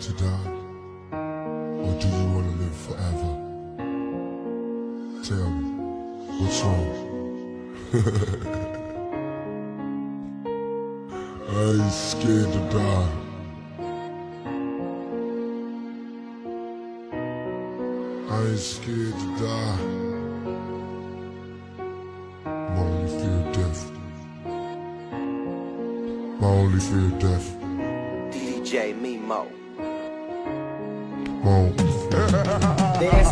to die? Or do you want to live forever? Tell me, what's wrong? I ain't scared to die. I ain't scared to die. My only fear death. My only fear death. DJ Mimo. They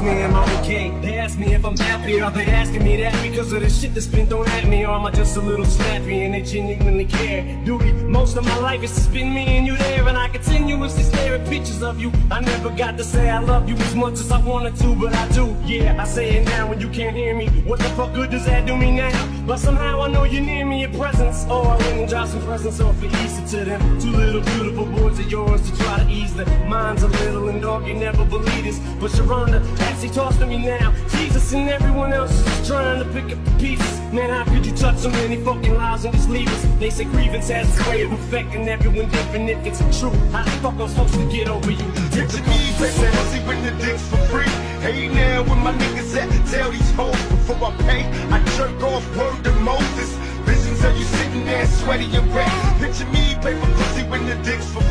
me am I okay? They ask me if I'm happy. Are they asking me that because of the shit that's been thrown at me? Or am I just a little snappy and they genuinely care? Duty, most of my life is to spend me and you there And I continuously stare at pictures of you I never got to say I love you as much as I wanted to But I do, yeah, I say it now when you can't hear me What the fuck good does that do me now? But somehow I know you're near me in presence Oh, I went and dropped some presents off for Easter to them Two little beautiful boys of yours to try to ease their minds a little And dog, you never believe this But Sharonda actually talks to me now Jesus and everyone else is trying to pick up the pieces Man, how could you touch so many fucking lives and just leave us? They say grievance has its way of affecting everyone different if it's true How the fuck I'm supposed to get over you? Picture me paper pussy with the dicks for free. Hey now, where my niggas at? Tell these hoes before I pay. I jerk off word to Moses. Visions of you sitting there sweaty and wet. Picture me paper pussy with the dicks for free.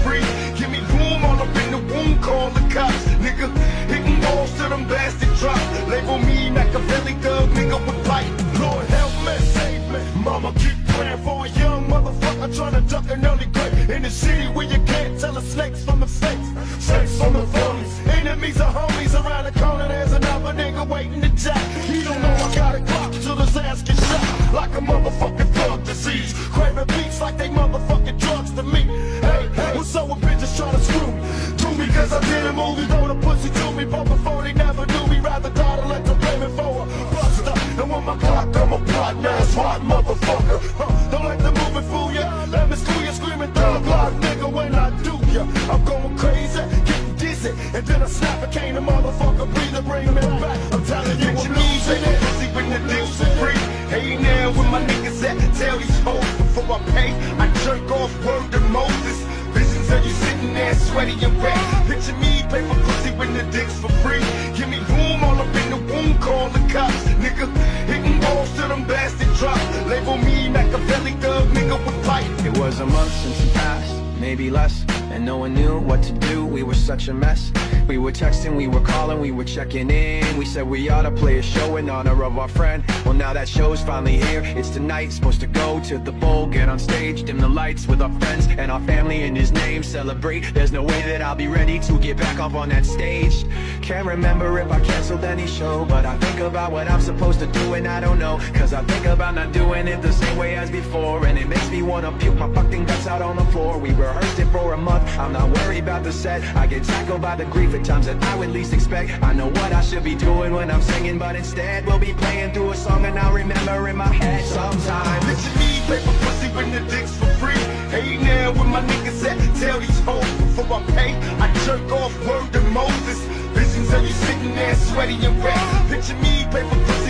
With. Lord help me, save me. Mama keep praying for a young motherfucker trying to duck an early grave. In the city where you can't tell the snakes from the fakes. Snakes from the phonies. Enemies are homies around the corner. There's another nigga waiting to jack. He don't know I got a clock till his ass gets shot. Like a motherfucking thug disease. Craving beats like they motherfucking drugs to me. Hey, hey, what's up with bitches trying to screw me? Do me cause I did a movie. Throw the pussy to me. But before they never my clock come a plot, now it's motherfucker. Huh, don't let the movie fool ya. Let me school ya screaming thug life, nigga, when I do ya. I'm going crazy, getting dizzy. And then I snap a cane, a motherfucker breathe bring me back. I'm telling you, I'm losing it. Pussy when the are free. Hey now, where my niggas at? Tell these hoes before I pay. I jerk off word to Moses. Visions of you sitting there sweaty and wet. Picture me, paper pussy when the dicks for free. Thug, nigga with pipe. It was a month since he passed, maybe less, and no one knew what to do. We were such a mess. We were texting, we were calling, we were checking in. We said we ought to play a show in honor of our friend. Well, now that show's finally here. It's tonight, supposed to go to the bowl, get on stage, dim the lights with our friends and our family in his name. Celebrate. There's no way that I'll be ready to get back up on that stage. Can't remember if I canceled any show, but I think about what I'm supposed to do and I don't know. Cause I think about not doing it the same way as before, and it makes me wanna puke my fucking guts out on the floor. We rehearsed it for a month. I'm not worried about the set. I get tackled by the grief at times that I would least expect. I know what I should be doing when I'm singing, but instead we'll be playing through a song and I'll remember in my head sometimes. Picture me, paper pussy when the dicks for free. Hey now, where my niggas at? Tell these hoes before I pay. I jerk off word to Moses. Visions of you sitting there sweaty and wet. Picture me, paper pussy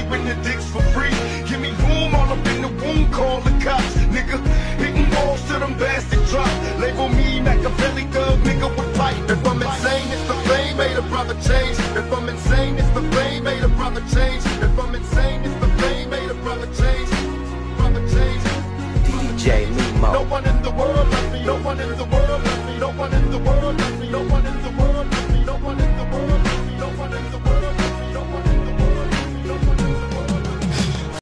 No one in the world love me. No one in the world.